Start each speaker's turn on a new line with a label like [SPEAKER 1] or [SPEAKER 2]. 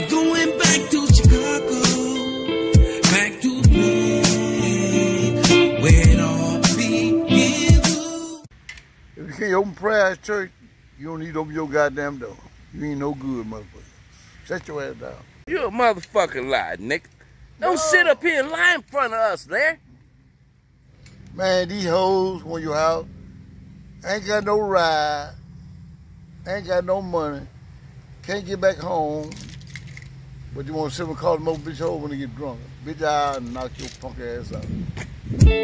[SPEAKER 1] I'm going back to Chicago, back to the place where it all begins.
[SPEAKER 2] If you can't open prayer church, you don't need to open your goddamn door. You ain't no good, motherfucker. Shut your ass down.
[SPEAKER 3] You a motherfucking lie, Nick. Don't
[SPEAKER 2] No.
[SPEAKER 3] sit up here and lie in front of us, there.
[SPEAKER 2] Man, these hoes when you out ain't got no ride, ain't got no money, can't get back home, but you want to sit and call the bitch hoes when they get drunk. Bitch, I'll knock your punk ass out.